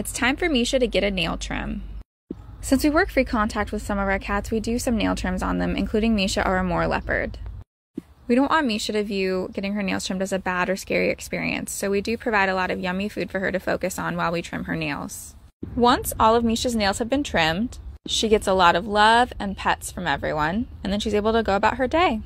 It's time for Mischa to get a nail trim. Since we work free contact with some of our cats, we do some nail trims on them, including Mischa, our Amur leopard. We don't want Mischa to view getting her nails trimmed as a bad or scary experience, so we do provide a lot of yummy food for her to focus on while we trim her nails. Once all of Mischa's nails have been trimmed, she gets a lot of love and pets from everyone, and then she's able to go about her day.